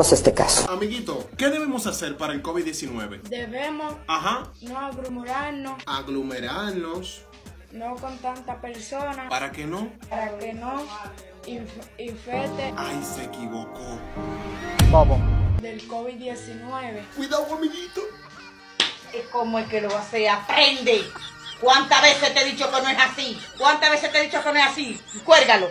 Este caso. Amiguito, ¿qué debemos hacer para el COVID-19? Debemos Ajá. no aglomerarnos, Aglomerarnos. no con tantas personas, ¿Para qué no? para que no inf- infecte Ay, se equivocó. Vamos. del COVID-19. Cuidado, amiguito. Es como el que lo hace, aprende. ¿Cuántas veces te he dicho que no es así? ¿Cuántas veces te he dicho que no es así? Cuérgalo.